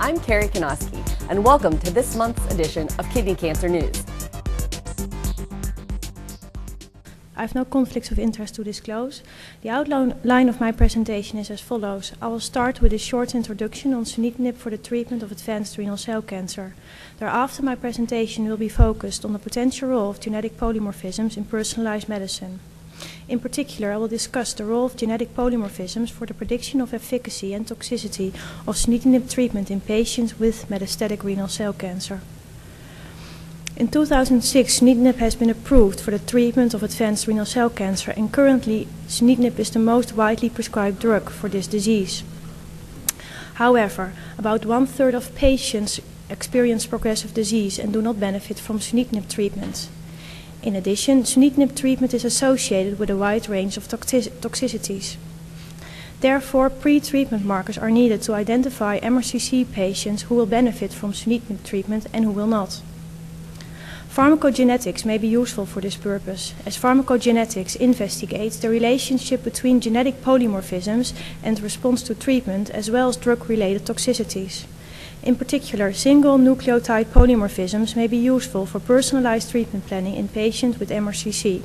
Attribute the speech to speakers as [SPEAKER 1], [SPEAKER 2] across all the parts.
[SPEAKER 1] I'm Carrie Kanoski, and welcome to this month's edition of Kidney Cancer News.
[SPEAKER 2] I have no conflicts of interest to disclose. The outline of my presentation is as follows. I will start with a short introduction on sunitinib for the treatment of advanced renal cell cancer. Thereafter, my presentation will be focused on the potential role of genetic polymorphisms in personalized medicine. In particular, I will discuss the role of genetic polymorphisms for the prediction of efficacy and toxicity of sunitinib treatment in patients with metastatic renal cell cancer. In 2006, sunitinib has been approved for the treatment of advanced renal cell cancer, and currently, sunitinib is the most widely prescribed drug for this disease. However, about one third of patients experience progressive disease and do not benefit from sunitinib treatment. In addition, sunitinib treatment is associated with a wide range of toxicities. Therefore, pre-treatment markers are needed to identify MRCC patients who will benefit from sunitinib treatment and who will not. Pharmacogenetics may be useful for this purpose, as pharmacogenetics investigates the relationship between genetic polymorphisms and response to treatment, as well as drug-related toxicities. In particular, single nucleotide polymorphisms may be useful for personalized treatment planning in patients with MRCC.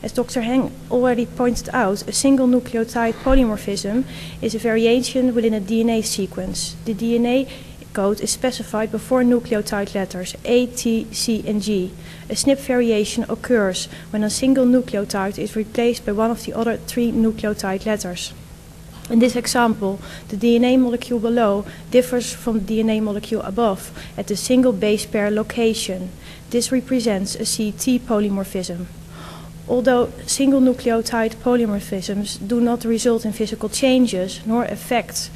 [SPEAKER 2] As Dr. Heng already pointed out, a single nucleotide polymorphism is a variation within a DNA sequence. The DNA code is specified before nucleotide letters A, T, C, and G. A SNP variation occurs when a single nucleotide is replaced by one of the other three nucleotide letters. In this example, the DNA molecule below differs from the DNA molecule above at the single base pair location. This represents a CT polymorphism. Although single nucleotide polymorphisms do not result in physical changes nor affect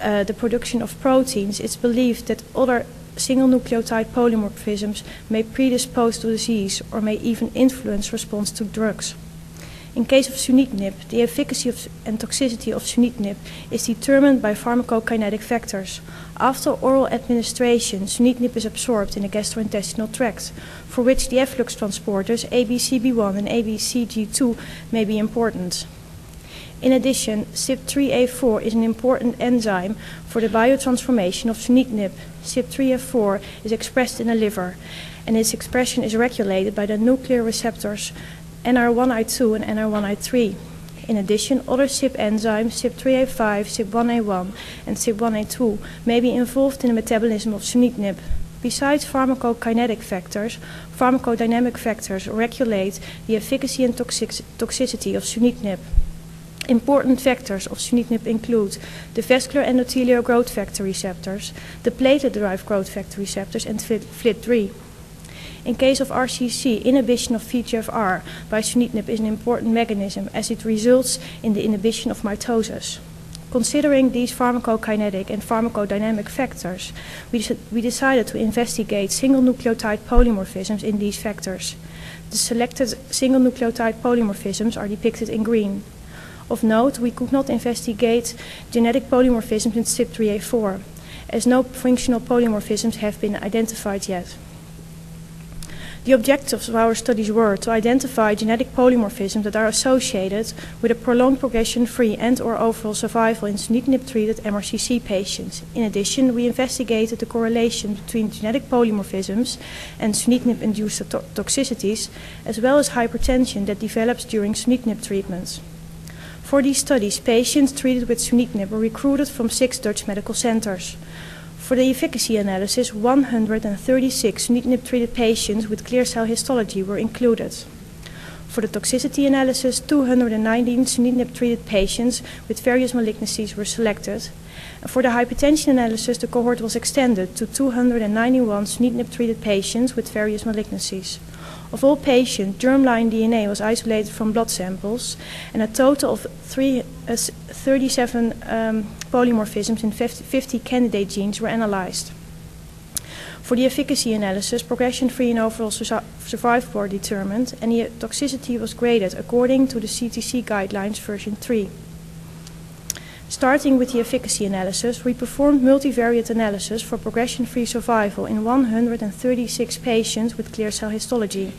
[SPEAKER 2] uh, the production of proteins, it's believed that other single nucleotide polymorphisms may predispose to disease or may even influence response to drugs. In case of sunitinib, the efficacy of, and toxicity of sunitinib is determined by pharmacokinetic factors. After oral administration, sunitinib is absorbed in the gastrointestinal tract, for which the efflux transporters ABCB1 and ABCG2 may be important. In addition, CYP3A4 is an important enzyme for the biotransformation of sunitinib. CYP3A4 is expressed in the liver, and its expression is regulated by the nuclear receptors NR1I2 and NR1I3. In addition, other CYP enzymes, CYP3A5, CYP1A1, and CYP1A2, may be involved in the metabolism of sunitinib. Besides pharmacokinetic factors, pharmacodynamic factors regulate the efficacy and toxic toxicity of sunitinib. Important factors of sunitinib include the vascular endothelial growth factor receptors, the platelet-derived growth factor receptors, and FLT3. In case of RCC, inhibition of VEGFR by sunitinib is an important mechanism as it results in the inhibition of mitosis. Considering these pharmacokinetic and pharmacodynamic factors, we, we decided to investigate single nucleotide polymorphisms in these factors. The selected single nucleotide polymorphisms are depicted in green. Of note, we could not investigate genetic polymorphisms in CYP3A4, as no functional polymorphisms have been identified yet. The objectives of our studies were to identify genetic polymorphisms that are associated with a prolonged progression-free and or overall survival in sunitinib-treated MRCC patients. In addition, we investigated the correlation between genetic polymorphisms and sunitinib-induced to toxicities, as well as hypertension that develops during sunitinib treatments. For these studies, patients treated with sunitinib were recruited from six Dutch medical centers. For the efficacy analysis, 136 sunitinib-treated patients with clear cell histology were included. For the toxicity analysis, 219 sunitinib-treated patients with various malignancies were selected. For the hypertension analysis, the cohort was extended to 291 sunitinib-treated patients with various malignancies. Of all patients, germline DNA was isolated from blood samples, and a total of three, uh, 37 um, polymorphisms in 50, 50 candidate genes were analyzed. For the efficacy analysis, progression-free and overall survival were determined, and the toxicity was graded according to the CTC guidelines version 3. Starting with the efficacy analysis, we performed multivariate analysis for progression-free survival in 136 patients with clear cell histology.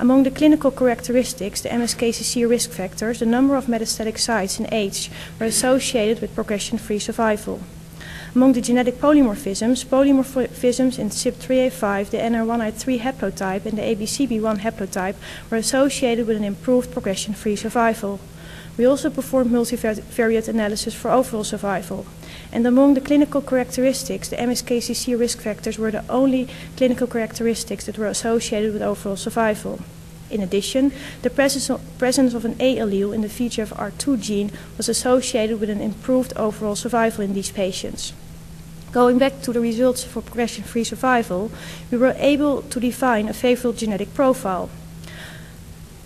[SPEAKER 2] Among the clinical characteristics, the MSKCC risk factors, the number of metastatic sites and age were associated with progression-free survival. Among the genetic polymorphisms, polymorphisms in CYP3A5, the NR1I3 haplotype, and the ABCB1 haplotype were associated with an improved progression-free survival. We also performed multivariate analysis for overall survival. And among the clinical characteristics, the MSKCC risk factors were the only clinical characteristics that were associated with overall survival. In addition, the presence of an A allele in the VEGFR2 gene was associated with an improved overall survival in these patients. Going back to the results for progression-free survival, we were able to define a favorable genetic profile.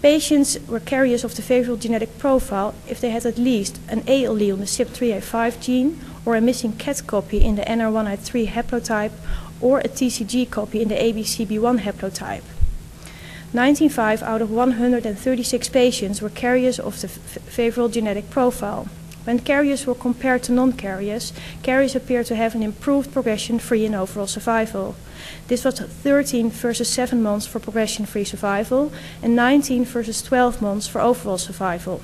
[SPEAKER 2] Patients were carriers of the favorable genetic profile if they had at least an A allele in the CYP3A5 gene, or a missing CAT copy in the NR1I3 haplotype, or a TCG copy in the ABCB1 haplotype. 95 out of 136 patients were carriers of the favorable genetic profile. When carriers were compared to non-carriers, carriers appeared to have an improved progression-free and overall survival. This was 13 versus 7 months for progression-free survival and 19 versus 12 months for overall survival.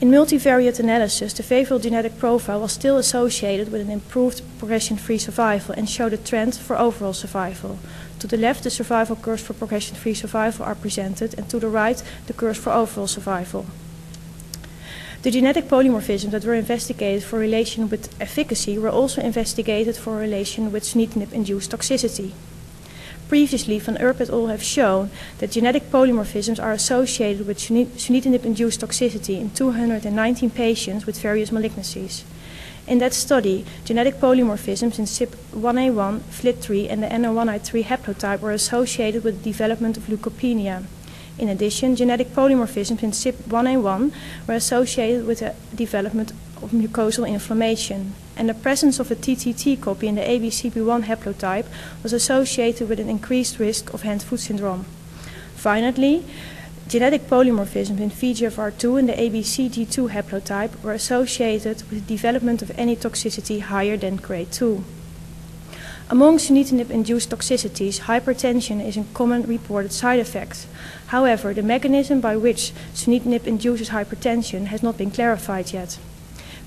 [SPEAKER 2] In multivariate analysis, the favorable genetic profile was still associated with an improved progression-free survival and showed a trend for overall survival. To the left, the survival curves for progression-free survival are presented, and to the right, the curves for overall survival. The genetic polymorphisms that were investigated for relation with efficacy were also investigated for relation with sunitinib-induced toxicity. Previously, Van Erp et al. have shown that genetic polymorphisms are associated with sunitinib-induced toxicity in 219 patients with various malignancies. In that study, genetic polymorphisms in CYP1A1, FLT3, and the NR1I3 haplotype were associated with the development of leukopenia. In addition, genetic polymorphisms in CYP1A1 were associated with the development of mucosal inflammation, and the presence of a TTT copy in the ABCB1 haplotype was associated with an increased risk of hand-foot syndrome. Finally, genetic polymorphisms in VEGFR2 and the ABCG2 haplotype were associated with the development of any toxicity higher than grade 2. Among sunitinib-induced toxicities, hypertension is a common reported side effect. However, the mechanism by which sunitinib induces hypertension has not been clarified yet.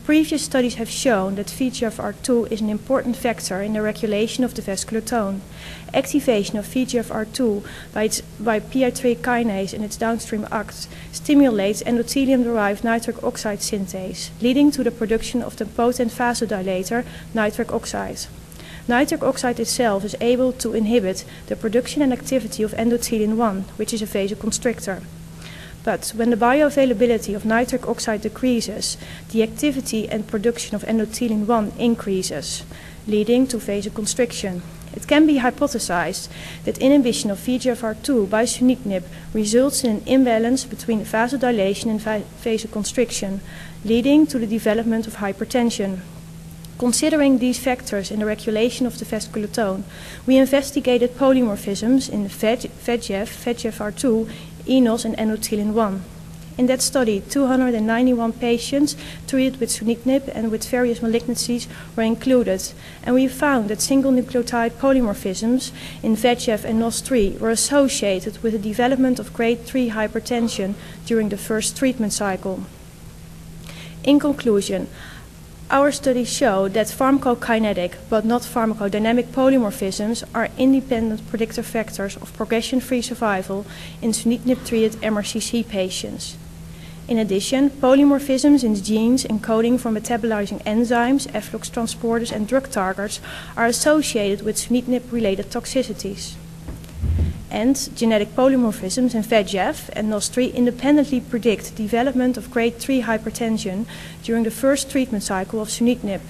[SPEAKER 2] Previous studies have shown that VEGFR2 is an important factor in the regulation of the vascular tone. Activation of VEGFR2 by, its, by PI3 kinase and its downstream Akt stimulates endothelium-derived nitric oxide synthase, leading to the production of the potent vasodilator nitric oxide. Nitric oxide itself is able to inhibit the production and activity of endothelin-1, which is a vasoconstrictor. But when the bioavailability of nitric oxide decreases, the activity and production of endothelin-1 increases, leading to vasoconstriction. It can be hypothesized that inhibition of VEGFR2 by sunitinib results in an imbalance between vasodilation and vasoconstriction, leading to the development of hypertension. Considering these factors in the regulation of the vascular tone, we investigated polymorphisms in VEGF, VEGFR2, eNOS, and endothelin-1. In that study, 291 patients treated with sunitinib and with various malignancies were included, and we found that single nucleotide polymorphisms in VEGF and NOS3 were associated with the development of grade 3 hypertension during the first treatment cycle. In conclusion, our studies show that pharmacokinetic but not pharmacodynamic polymorphisms are independent predictor factors of progression-free survival in sunitinib-treated MRCC patients. In addition, polymorphisms in genes encoding for metabolizing enzymes, efflux transporters, and drug targets are associated with sunitinib-related toxicities and genetic polymorphisms in VEGF and NOS3 independently predict development of grade 3 hypertension during the first treatment cycle of sunitinib.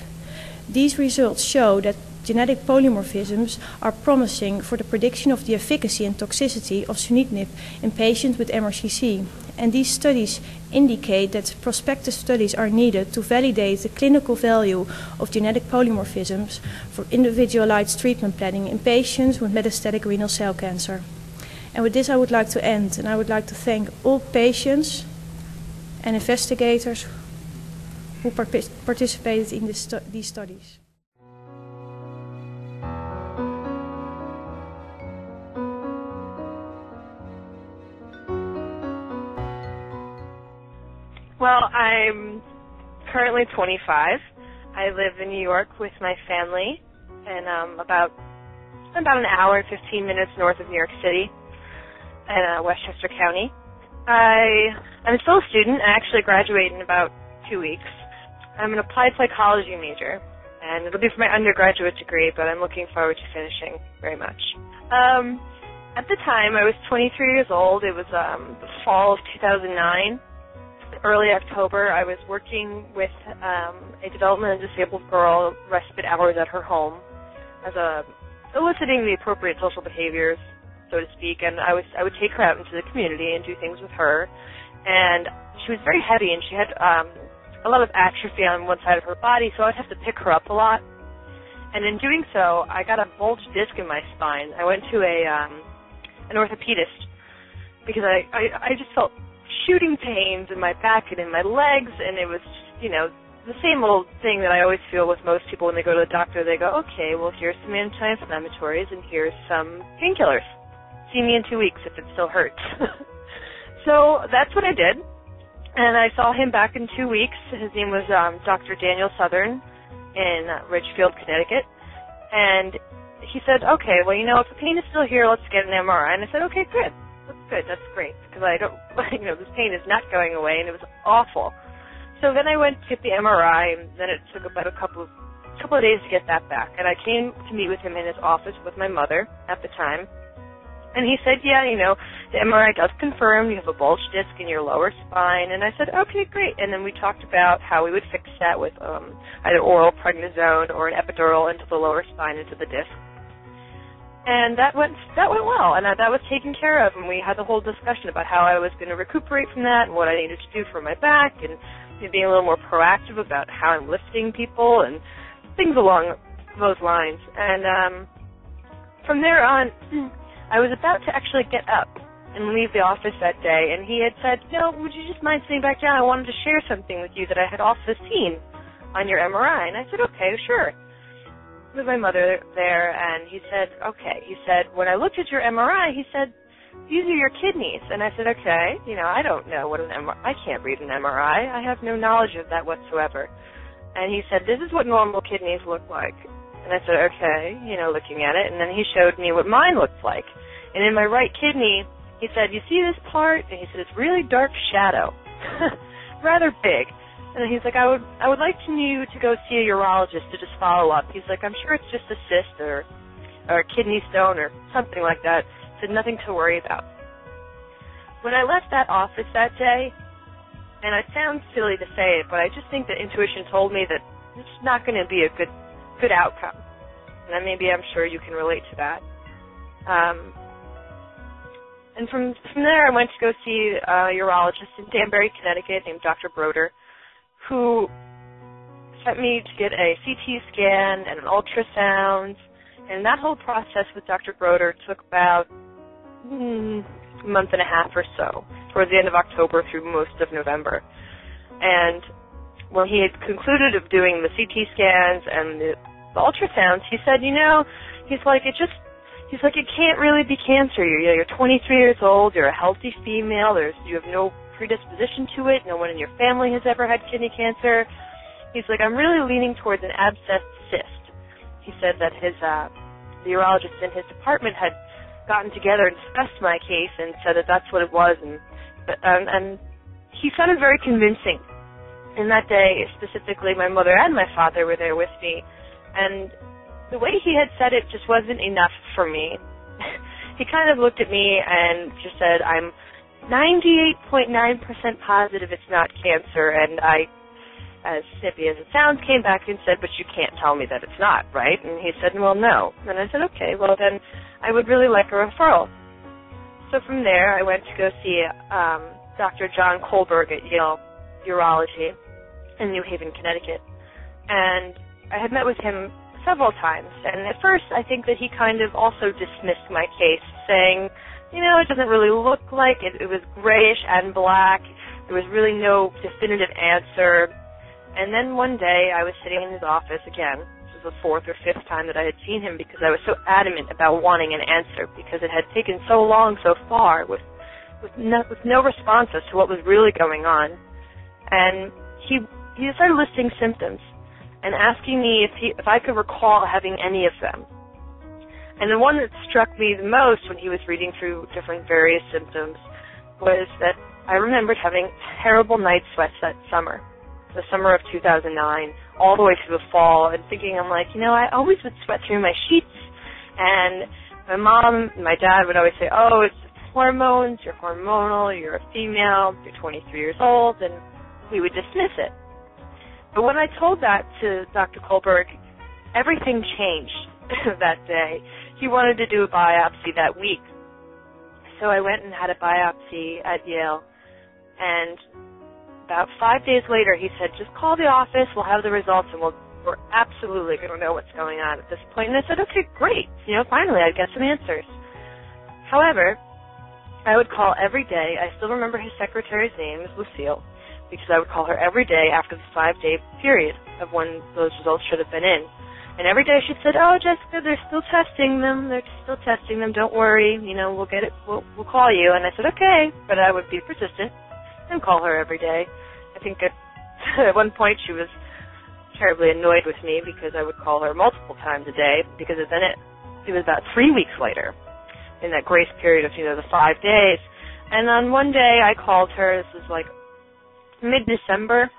[SPEAKER 2] These results show that genetic polymorphisms are promising for the prediction of the efficacy and toxicity of sunitinib in patients with MRCC. And these studies indicate that prospective studies are needed to validate the clinical value of genetic polymorphisms for individualized treatment planning in patients with metastatic renal cell cancer. And with this, I would like to end, and I would like to thank all patients and investigators who participated in stu these studies.
[SPEAKER 3] Well, I'm currently 25. I live in New York with my family, and um, about about an hour and 15 minutes north of New York City, in uh, Westchester County. I I'm still a student. I actually graduate in about two weeks. I'm an applied psychology major, and it'll be for my undergraduate degree, but I'm looking forward to finishing very much. Um, at the time, I was 23 years old. It was um, the fall of 2009 early October, I was working with um, a developmentally disabled girl respite hours at her home as a eliciting the appropriate social behaviors, so to speak. And I was I would take her out into the community and do things with her. And she was very heavy, and she had um, a lot of atrophy on one side of her body, so I'd have to pick her up a lot. And in doing so, I got a bulged disc in my spine. I went to a um, an orthopedist because I, I I just felt shooting pains in my back and in my legs, and it was, just, you know, the same old thing that I always feel with most people when they go to the doctor. They go, okay, well, here's some anti-inflammatories and here's some painkillers. See me in two weeks if it still hurts. so that's what I did. And I saw him back in two weeks. His name was um, Dr. Daniel Southern in Ridgefield, Connecticut. And he said, okay, well, you know, if the pain is still here, let's get an MRI. And I said, okay, good good. That's great because I don't, you know, this pain is not going away, and it was awful. So then I went to get the MRI, and then it took about a couple of couple of days to get that back. And I came to meet with him in his office with my mother at the time. And he said, yeah, you know, the MRI does confirm you have a bulge disc in your lower spine. And I said, okay, great. And then we talked about how we would fix that with um, either oral prednisone or an epidural into the lower spine, into the disc and that went that went well, and that, that was taken care of. And we had the whole discussion about how I was going to recuperate from that, and what I needed to do for my back, and being a little more proactive about how I'm lifting people and things along those lines. And um, from there on, I was about to actually get up and leave the office that day, and he had said, "No, would you just mind sitting back down? I wanted to share something with you that I had also seen on your MRI." And I said, "Okay, sure." With my mother there, and he said, okay. He said, when I looked at your MRI, he said, these are your kidneys. And I said, okay, you know, I don't know what an MRI, I can't read an MRI. I have no knowledge of that whatsoever. And he said, this is what normal kidneys look like. And I said, okay, you know, looking at it. And then he showed me what mine looked like. And in my right kidney, he said, you see this part? And he said, it's really dark shadow. Rather big. And he's like, I would, I would like to you to go see a urologist to just follow up. He's like, I'm sure it's just a cyst or, or a kidney stone or something like that. Said nothing to worry about. When I left that office that day, and it sounds silly to say it, but I just think that intuition told me that it's not going to be a good, good outcome. And maybe I'm sure you can relate to that. Um, and from from there, I went to go see a urologist in Danbury, Connecticut, named Dr. Broder who sent me to get a CT scan and an ultrasound. And that whole process with Dr. Broder took about mm, a month and a half or so, towards the end of October through most of November. And when he had concluded of doing the CT scans and the, the ultrasounds, he said, you know, he's like, it just, he's like, it can't really be cancer. You're, you're 23 years old. You're a healthy female. There's, you have no predisposition to it. No one in your family has ever had kidney cancer. He's like, I'm really leaning towards an abscess cyst. He said that his uh, the urologist in his department had gotten together and discussed my case and said that that's what it was, and um, and he sounded very convincing. And that day, specifically, my mother and my father were there with me, and the way he had said it just wasn't enough for me. he kind of looked at me and just said, "I'm 98.9% positive it's not cancer, and I, as snippy as it sounds, came back and said, but you can't tell me that it's not, right? And he said, well, no. And I said, okay, well then I would really like a referral. So from there, I went to go see um, Dr. John Colberg at Yale Urology in New Haven, Connecticut. And I had met with him several times. And at first, I think that he kind of also dismissed my case, saying, you know, it doesn't really look like it. It was grayish and black. There was really no definitive answer. And then one day I was sitting in his office again. This was the fourth or fifth time that I had seen him because I was so adamant about wanting an answer because it had taken so long so far with with no, with no response as to what was really going on. and he he started listing symptoms and asking me if he if I could recall having any of them. And the one that struck me the most when he was reading through different various symptoms was that I remembered having terrible night sweats that summer, the summer of 2009, all the way through the fall, and thinking I'm like, you know, I always would sweat through my sheets, and my mom, my dad would always say, oh, it's hormones, you're hormonal, you're a female, you're 23 years old, and we would dismiss it. But when I told that to Dr. Colberg, everything changed that day. He wanted to do a biopsy that week. So I went and had a biopsy at Yale. And about five days later, he said, just call the office, we'll have the results, and we'll, we're absolutely going to know what's going on at this point. And I said, okay, great. You know, finally, I get some answers. However, I would call every day. I still remember his secretary's name is Lucille because I would call her every day after the five day period of when those results should have been in. And every day she said, "Oh, Jessica, they're still testing them. They're still testing them. Don't worry. You know, we'll get it. We'll, we'll call you." And I said, "Okay," but I would be persistent and call her every day. I think at, at one point she was terribly annoyed with me because I would call her multiple times a day. Because then it it was about three weeks later, in that grace period of you know the five days. And on one day I called her. This was like mid-December,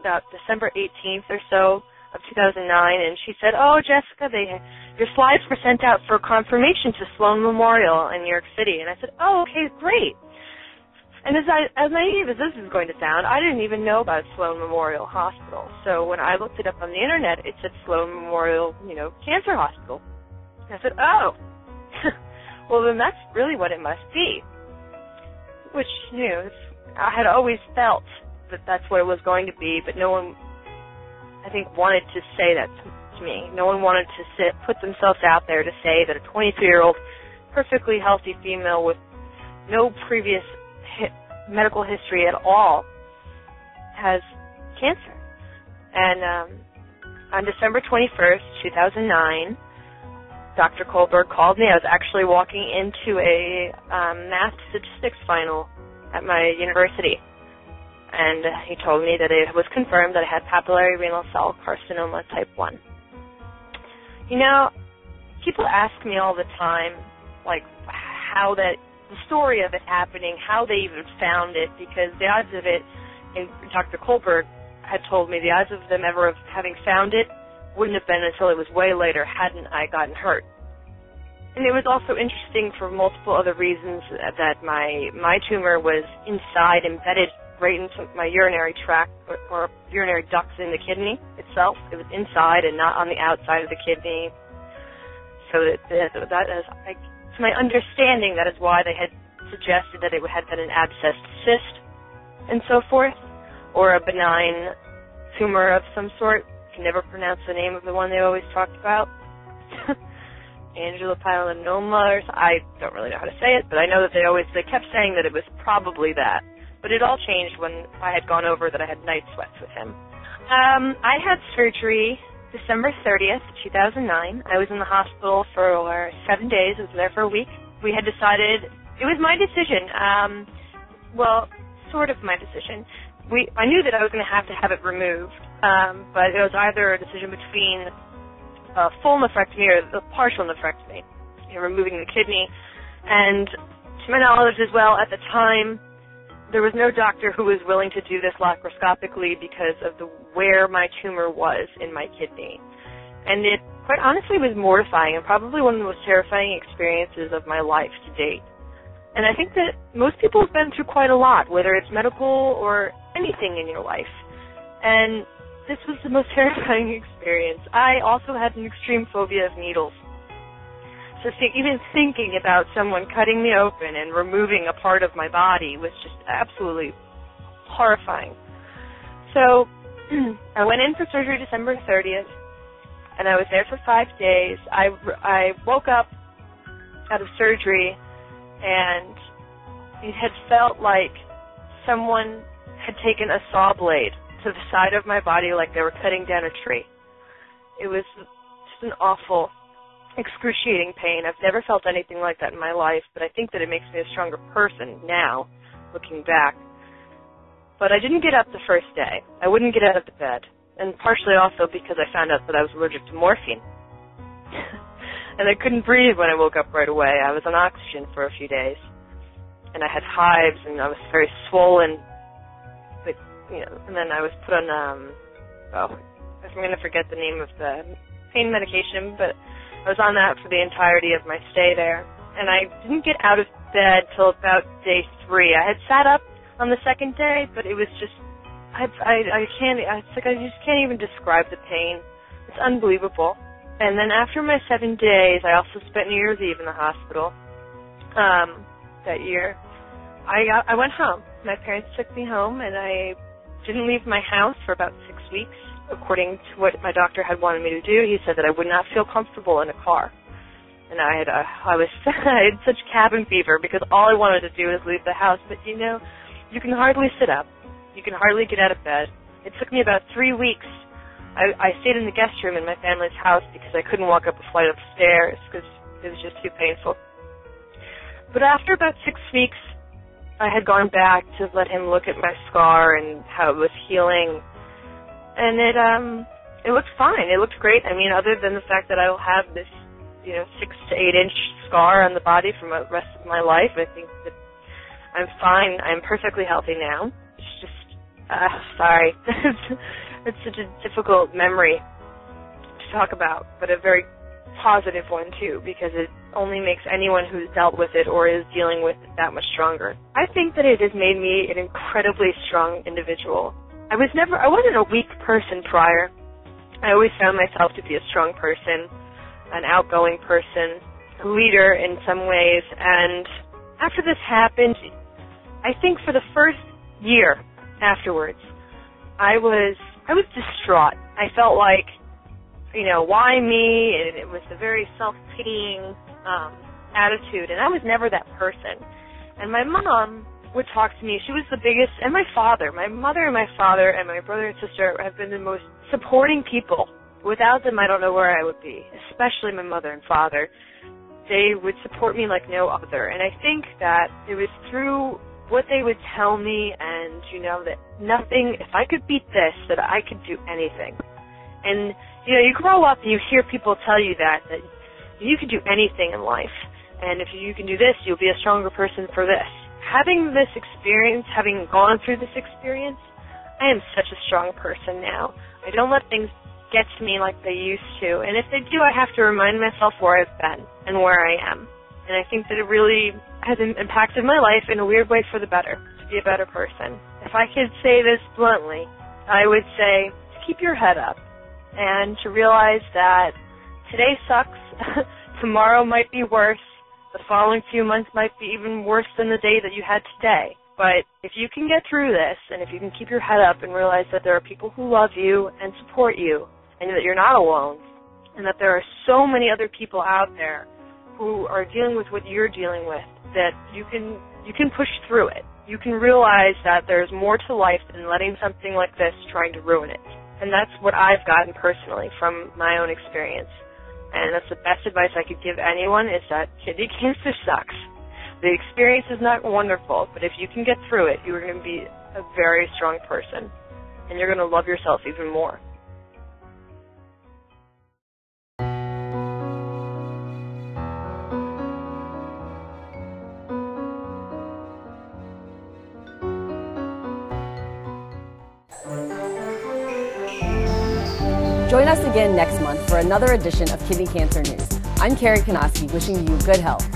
[SPEAKER 3] about December 18th or so of 2009, and she said, "Oh, Jessica, they your slides were sent out for confirmation to Sloan Memorial in New York City." And I said, "Oh, okay, great." And as I, as naive as this is going to sound, I didn't even know about Sloan Memorial Hospital. So when I looked it up on the internet, it said Sloan Memorial, you know, Cancer Hospital. And I said, "Oh, well then that's really what it must be." Which you know, I had always felt that that's what it was going to be, but no one, I think, wanted to say that to me. No one wanted to sit, put themselves out there to say that a 23-year-old, perfectly healthy female with no previous hi- medical history at all has cancer. And um, on December 21st, 2009, Dr. Colberg called me. I was actually walking into a um, math statistics final at my university and he told me that it was confirmed that I had papillary renal cell carcinoma type 1. You know, people ask me all the time, like, how that, the story of it happening, how they even found it, because the odds of it, and Dr. Colberg had told me the odds of them ever having found it wouldn't have been until it was way later hadn't I gotten hurt. And it was also interesting for multiple other reasons that my my tumor was inside, embedded right into my urinary tract or, or urinary ducts in the kidney itself. It was inside and not on the outside of the kidney. So that that, is, I, to my understanding, that is why they had suggested that it had been an abscessed cyst and so forth, or a benign tumor of some sort. I can never pronounce the name of the one they always talked about. Angiopylinoma, or I don't really know how to say it, but I know that they always they kept saying that it was probably that. But it all changed when I had gone over that I had night sweats with him. Um, I had surgery December 30th, 2009. I was in the hospital for seven days. I was there for a week. We had decided it was my decision. Um, well, sort of my decision. We I knew that I was going to have to have it removed, um, but it was either a decision between a full nephrectomy or a partial nephrectomy, you know, removing the kidney. And to my knowledge as well, at the time, there was no doctor who was willing to do this laparoscopically because of the where my tumor was in my kidney. And it quite honestly was mortifying and probably one of the most terrifying experiences of my life to date. And I think that most people have been through quite a lot, whether it's medical or anything in your life. And this was the most terrifying experience. I also had an extreme phobia of needles. So think, even thinking about someone cutting me open and removing a part of my body was just absolutely horrifying. So I went in for surgery December 30th, and I was there for five days. I, I woke up out of surgery, and it had felt like someone had taken a saw blade to the side of my body like they were cutting down a tree. It was just an awful excruciating pain. I've never felt anything like that in my life, but I think that it makes me a stronger person now, looking back. but I didn't get up the first day. I wouldn't get out of the bed, and partially also because I found out that I was allergic to morphine. and I couldn't breathe when I woke up right away. I was on oxygen for a few days, and I had hives, and I was very swollen. But you know, and then I was put on um, oh, I'm going to forget the name of the pain medication, but I was on that for the entirety of my stay there, and I didn't get out of bed till about day three. I had sat up on the second day, but it was just I I, I can't it's like I just can't even describe the pain. It's unbelievable. And then after my seven days, I also spent New Year's Eve in the hospital. Um, that year, I got I went home. My parents took me home, and I didn't leave my house for about six weeks. According to what my doctor had wanted me to do, he said that I would not feel comfortable in a car and I had uh, I was I had such cabin fever because all I wanted to do was leave the house. But you know, you can hardly sit up. You can hardly get out of bed. It took me about three weeks. I, I stayed in the guest room in my family's house because I couldn't walk up a flight of stairs because it was just too painful. But after about six weeks, I had gone back to let him look at my scar and how it was healing, and it um it looked fine. It looked great. I mean, other than the fact that I will have this you know six to eight inch scar on the body for the rest of my life, I think that I'm fine. I'm perfectly healthy now. It's just, uh, sorry. it's such a difficult memory to talk about, but a very positive one too, because it only makes anyone who's dealt with it or is dealing with it that much stronger. I think that it has made me an incredibly strong individual. I was never, I wasn't a weak person prior. I always found myself to be a strong person, an outgoing person, a leader in some ways, and after this happened, I think for the first year afterwards, I was I was distraught. I felt like, you know, why me? And it was a very self pitying um, attitude, and I was never that person. And my mom would talk to me. She was the biggest, and my father, my mother and my father and my brother and sister have been the most supporting people. Without them, I don't know where I would be, especially my mother and father. They would support me like no other. And I think that it was through what they would tell me and you know that nothing if I could beat this that I could do anything. And you know, you grow up and you hear people tell you that that you can do anything in life. And if you can do this, you'll be a stronger person for this. Having this experience, having gone through this experience, I am such a strong person now. I don't let things get to me like they used to. And if they do, I have to remind myself where I've been and where I am. And I think that it really has impacted my life in a weird way for the better, to be a better person. If I could say this bluntly, I would say to keep your head up and to realize that today sucks, tomorrow might be worse, the following few months might be even worse than the day that you had today. But if you can get through this and if you can keep your head up and realize that there are people who love you and support you and that you're not alone and that there are so many other people out there who are dealing with what you're dealing with that you can you can push through it. You can realize that there's more to life than letting something like this trying to ruin it. And that's what I've gotten personally from my own experience. And that's the best advice I could give anyone is that kidney cancer sucks. The experience is not wonderful, but if you can get through it, you're going to be a very strong person. And you're going to love yourself even more.
[SPEAKER 1] Join us again next month for another edition of Kidney Cancer News. I'm Carrie Kanoski, wishing you good health.